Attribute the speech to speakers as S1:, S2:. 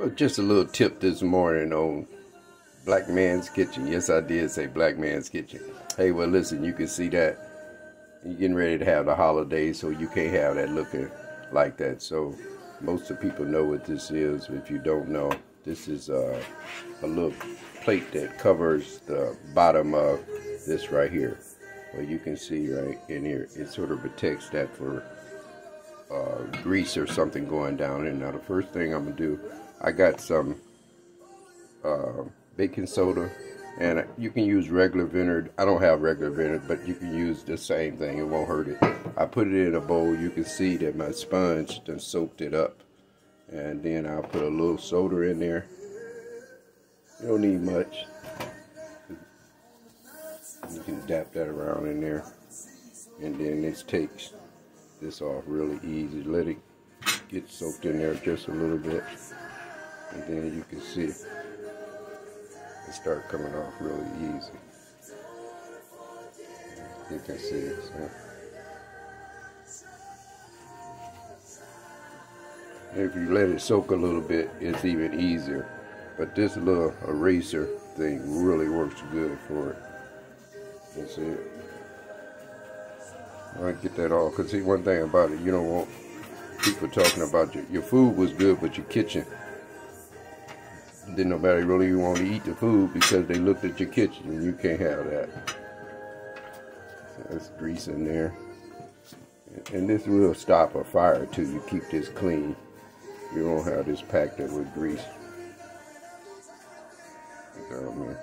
S1: Well, just a little tip this morning on Black Man's Kitchen. Yes, I did say Black Man's Kitchen. Hey, well, listen, you can see that you're getting ready to have the holidays, so you can't have that looking like that. So most of the people know what this is. If you don't know, this is uh, a little plate that covers the bottom of this right here. Well, you can see right in here, it sort of protects that for uh, grease or something going down in. Now, the first thing I'm going to do I got some uh, baking soda and you can use regular vinegar. I don't have regular vinegar, but you can use the same thing. It won't hurt it. I put it in a bowl. You can see that my sponge done soaked it up. And then I'll put a little soda in there. You don't need much. You can dap that around in there. And then this takes this off really easy. Let it get soaked in there just a little bit and then you can see it start coming off really easy. You can see it. So. If you let it soak a little bit, it's even easier. But this little eraser thing really works good for it. See it. I get that off. Because see, one thing about it, you don't want people talking about your, your food was good, but your kitchen didn't nobody really want to eat the food because they looked at your kitchen and you can't have that. That's grease in there. And this will stop a fire too. You keep this clean. You don't have this packed up with grease. Oh, man.